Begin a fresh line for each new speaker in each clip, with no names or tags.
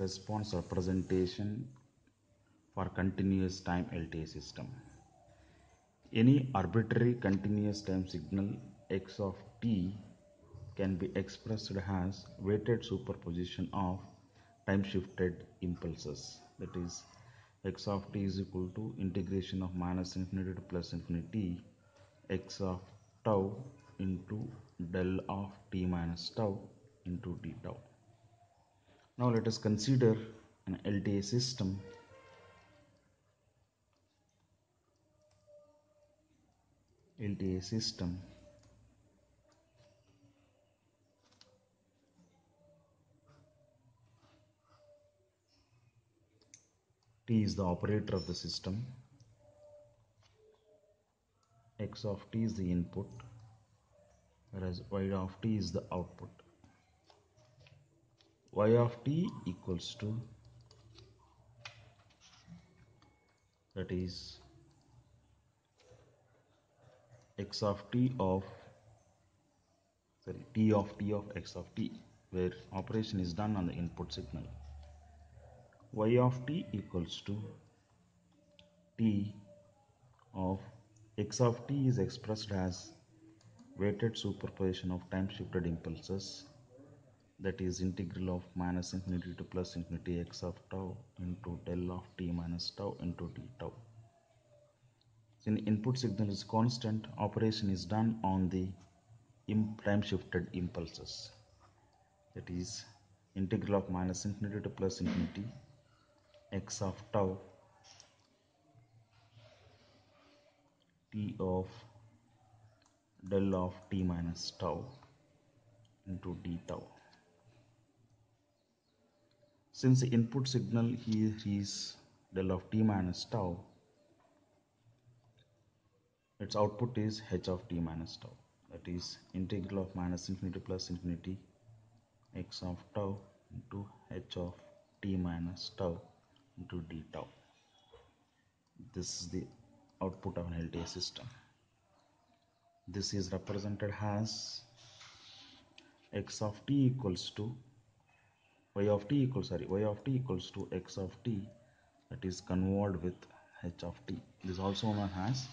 response representation for continuous time LTI system. Any arbitrary continuous time signal x of t can be expressed as weighted superposition of time shifted impulses that is x of t is equal to integration of minus infinity to plus infinity x of tau into del of t minus tau into d tau. Now let us consider an LTI system. LTI system. T is the operator of the system. X of T is the input whereas Y of T is the output y of t equals to that is x of t of sorry t of t of x of t where operation is done on the input signal. y of t equals to t of x of t is expressed as weighted superposition of time shifted impulses that is integral of minus infinity to plus infinity x of tau into del of t minus tau into d tau. Since input signal is constant, operation is done on the time shifted impulses. That is integral of minus infinity to plus infinity x of tau t of del of t minus tau into d tau. Since the input signal here is del of t minus tau, its output is h of t minus tau. That is integral of minus infinity plus infinity x of tau into h of t minus tau into d tau. This is the output of an LTI system. This is represented as x of t equals to y of t equals sorry y of t equals to x of t that is convolved with h of t. This is also known as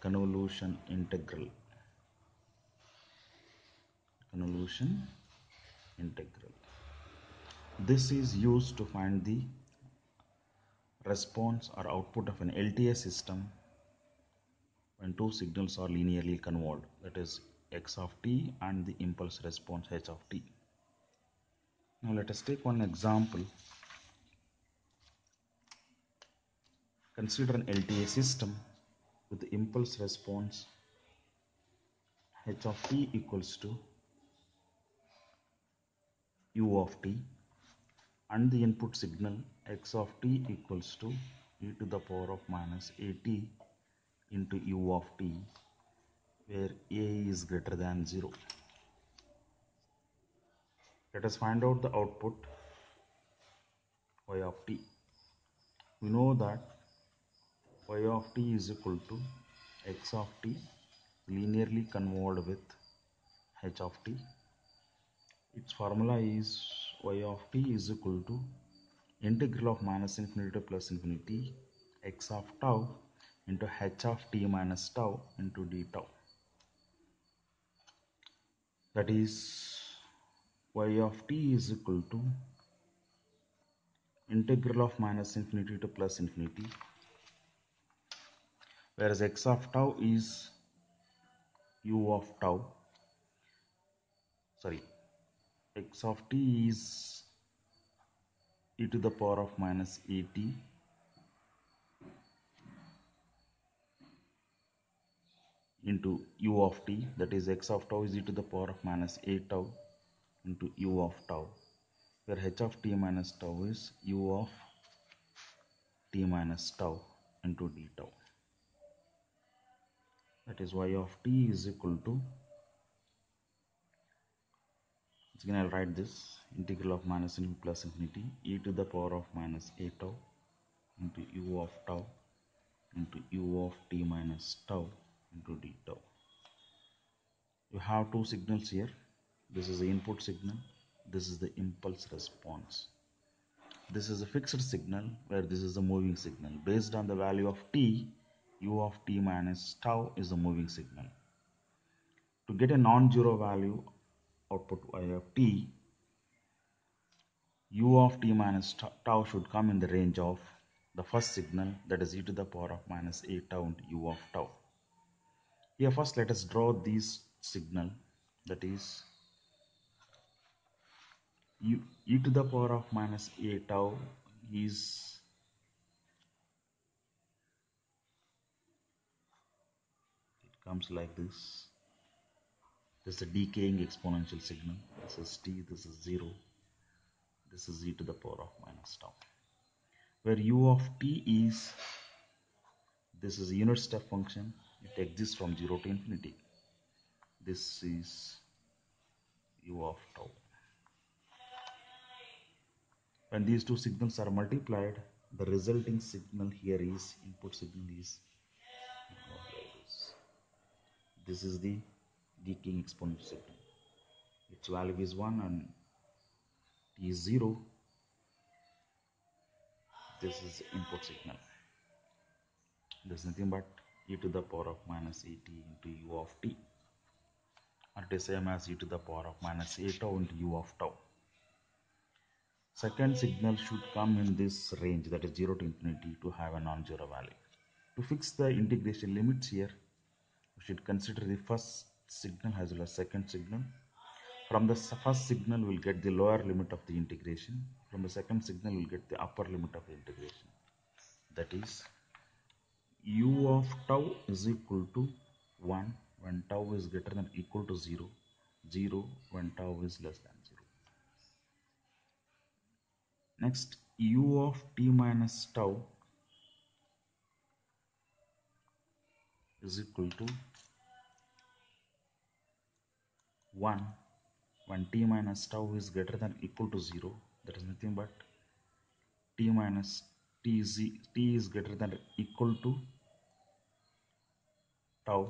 convolution integral. Convolution integral. This is used to find the response or output of an LTI system when two signals are linearly convolved that is x of t and the impulse response h of t now let us take one example. Consider an LTI system with the impulse response h of t equals to u of t and the input signal x of t equals to e to the power of minus at into u of t where a is greater than 0. Let us find out the output y of t. We know that y of t is equal to x of t linearly convolved with h of t. Its formula is y of t is equal to integral of minus infinity to plus infinity x of tau into h of t minus tau into d tau. That is y of t is equal to integral of minus infinity to plus infinity whereas x of tau is u of tau. Sorry x of t is e to the power of minus at into u of t that is x of tau is e to the power of minus a tau into u of tau where h of t minus tau is u of t minus tau into d tau. That is y of t is equal to again I'll write this integral of minus infinity plus infinity e to the power of minus a tau into u of tau into u of t minus tau into d tau. You have two signals here this is the input signal. This is the impulse response. This is a fixed signal where this is a moving signal. Based on the value of t u of t minus tau is a moving signal. To get a non-zero value output y of t u of t minus tau should come in the range of the first signal that is e to the power of minus a tau into u of tau. Here first let us draw this signal that is u, e to the power of minus a tau is it comes like this. This is a decaying exponential signal. This is t this is 0 this is e to the power of minus tau where u of t is this is a unit step function. It exists from 0 to infinity. This is u of tau when these two signals are multiplied. The resulting signal here is input signal is this is the decaying exponential signal. Its value is 1 and t is 0 this is input signal. This is nothing but e to the power of minus at into u of t. Or is same as e to the power of minus a tau into u of tau second signal should come in this range that is 0 to infinity to have a non-zero value. To fix the integration limits here, we should consider the first signal as well as second signal. From the first signal, we'll get the lower limit of the integration. From the second signal, we'll get the upper limit of the integration. That is, u of tau is equal to 1 when tau is greater than equal to 0, 0 when tau is less than Next, u of t minus tau is equal to 1 when t minus tau is greater than equal to 0 that is nothing but t minus t is, t is greater than equal to tau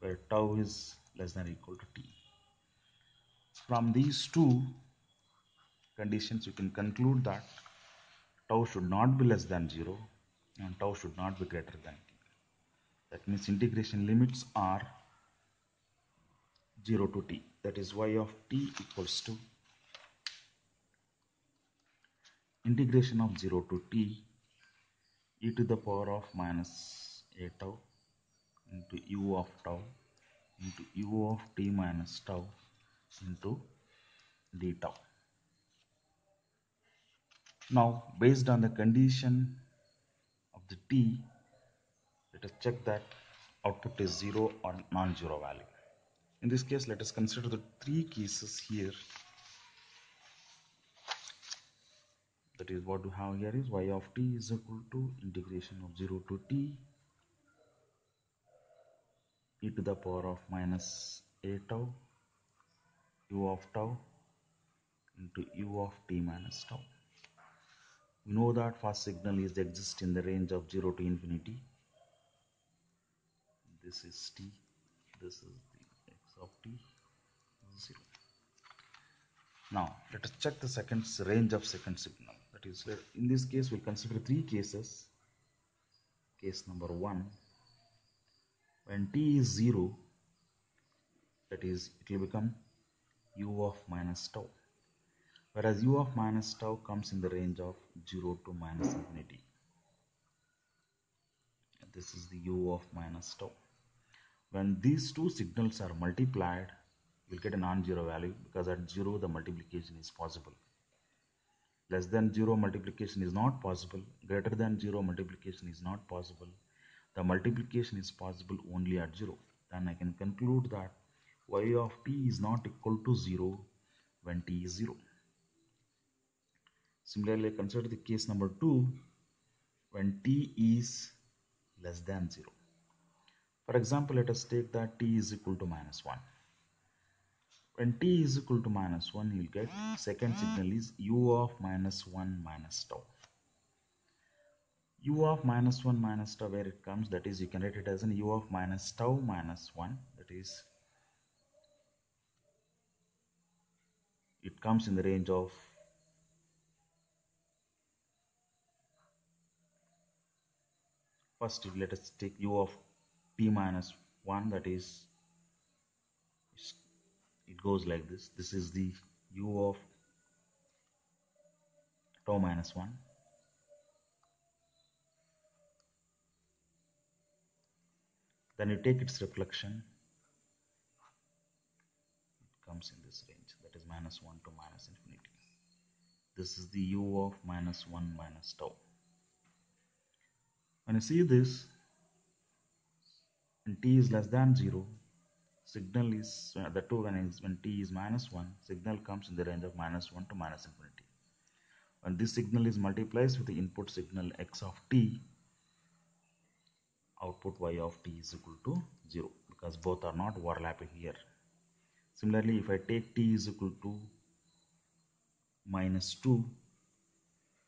where tau is less than equal to t. From these two conditions you can conclude that tau should not be less than 0 and tau should not be greater than t. That means integration limits are 0 to t. That is y of t equals to integration of 0 to t e to the power of minus a tau into u of tau into u of t minus tau into d tau. Now, based on the condition of the t, let us check that output is 0 or non-zero value. In this case, let us consider the three cases here. That is what we have here is y of t is equal to integration of 0 to t e to the power of minus a tau u of tau into u of t minus tau. We know that fast signal is exist in the range of 0 to infinity. This is t, this is the x of t, 0. Now, let us check the second range of second signal. That is, uh, in this case, we'll consider three cases. Case number one, when t is 0, that is, it will become u of minus tau whereas u of minus tau comes in the range of 0 to minus infinity. This is the u of minus tau. When these two signals are multiplied, you'll get a non-zero value because at 0 the multiplication is possible. Less than 0 multiplication is not possible. Greater than 0 multiplication is not possible. The multiplication is possible only at 0. Then I can conclude that y of t is not equal to 0 when t is 0. Similarly, consider the case number 2 when t is less than 0. For example, let us take that t is equal to minus 1. When t is equal to minus 1, you will get second signal is u of minus 1 minus tau. u of minus 1 minus tau where it comes that is you can write it as an u of minus tau minus 1 that is it comes in the range of first let us take u of p minus 1 that is it goes like this. This is the u of tau minus 1 then you take its reflection. It comes in this range. That is minus 1 to minus infinity. This is the u of minus 1 minus tau when you see this when t is less than 0 signal is uh, the two when, is, when t is minus 1 signal comes in the range of minus 1 to minus infinity. When this signal is multiplies with the input signal x of t output y of t is equal to 0 because both are not overlapping here. Similarly if I take t is equal to minus 2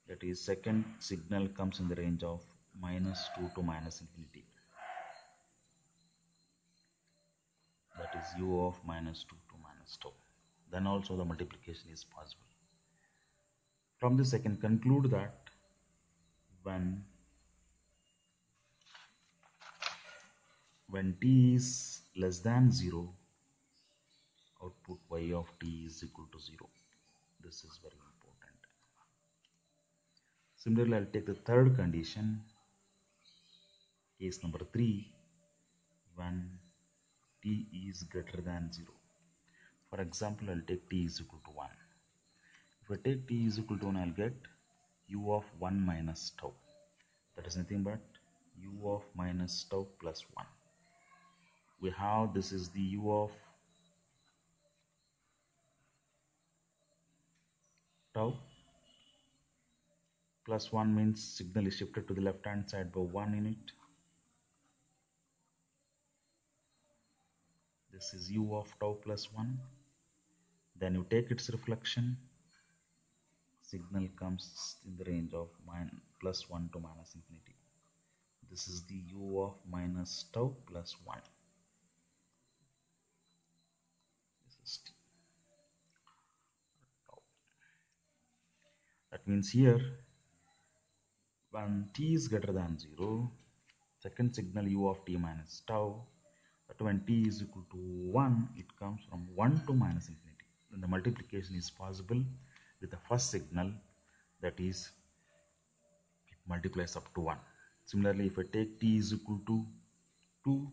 that is second signal comes in the range of minus 2 to minus infinity. That is u of minus 2 to minus tau then also the multiplication is possible. From this I can conclude that when when t is less than 0 output y of t is equal to 0 this is very important. Similarly I'll take the third condition case number 3 when t is greater than 0 for example I'll take t is equal to 1 if I take t is equal to 1 I'll get u of 1 minus tau. That is nothing but u of minus tau plus 1 we have this is the u of tau plus 1 means signal is shifted to the left hand side by 1 unit this is u of tau plus 1 then you take its reflection. Signal comes in the range of plus 1 to minus infinity. This is the u of minus tau plus 1 That means here when t is greater than 0, second signal u of t minus tau, but when t is equal to 1, it comes from 1 to minus infinity. Then the multiplication is possible with the first signal that is it multiplies up to 1. Similarly, if I take t is equal to 2,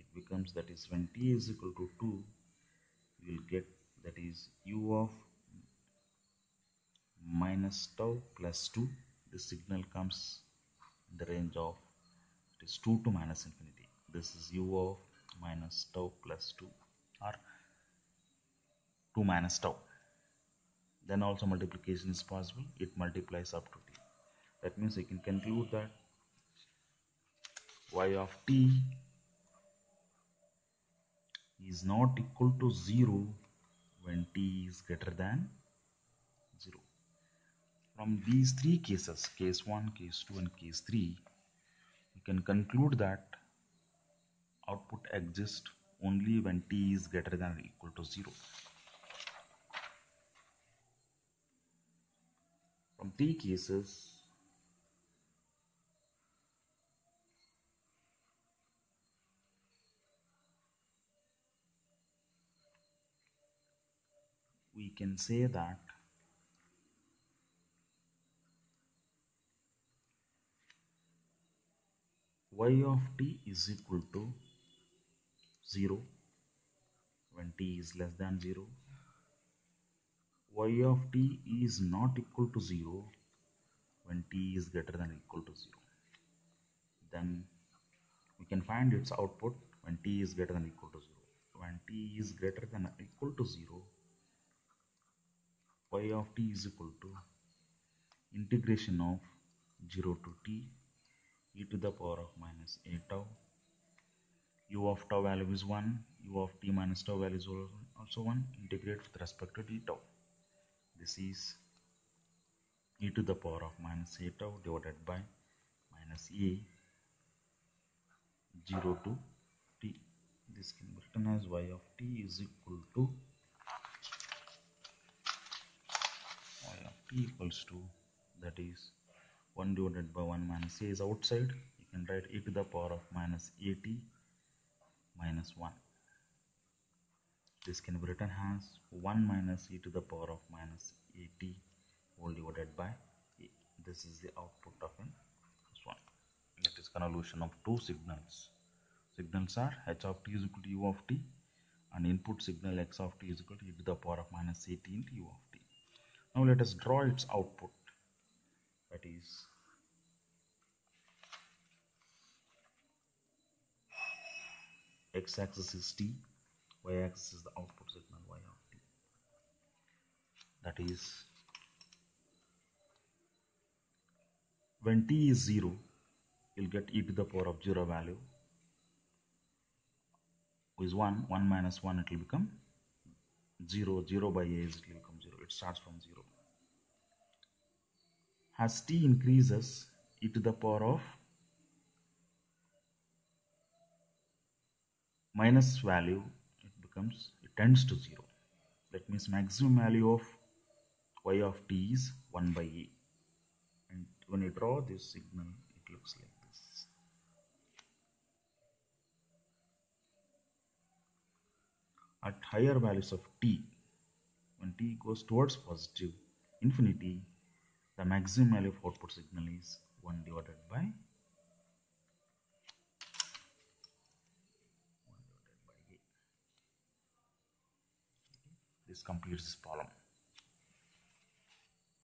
it becomes that is when t is equal to 2, you will get that is u of minus tau plus 2 the signal comes in the range of it is 2 to minus infinity this is u of minus tau plus 2 or 2 minus tau. Then also multiplication is possible. It multiplies up to t. That means I can conclude that y of t is not equal to 0 when t is greater than 0 from these three cases, case 1, case 2 and case 3, we can conclude that exists only when t is greater than or equal to 0. From three cases, we can say that y of t is equal to 0 when t is less than 0 y of t is not equal to 0 when t is greater than equal to 0 then we can find its output when t is greater than equal to 0 when t is greater than or equal to 0 y of t is equal to integration of 0 to t e to the power of minus a tau u of tau value is 1 u of t minus tau value is also 1 integrate with respect to d tau. This is e to the power of minus a tau divided by minus a 0 to t. This can be written as y of t is equal to y of t equals to that is 1 divided by 1 minus a is outside. You can write e to the power of minus at minus 1 this can be written as 1 minus e to the power of minus at whole divided by a. This is the output of an first one. It is convolution of two signals. Signals are h of t is equal to u of t and input signal x of t is equal to e to the power of minus at into u of t. Now let us draw its output that is x-axis is t y-axis is the output signal y of t. That is when t is 0 you'll get e to the power of 0 value. Is 1 1 minus 1 it will become 0 0 by a is it will become 0 it starts from 0 as t increases e to the power of minus value it becomes it tends to 0 that means maximum value of y of t is 1 by e. And when you draw this signal it looks like this. At higher values of t when t goes towards positive infinity the maximum value of output signal is 1 divided by this completes this problem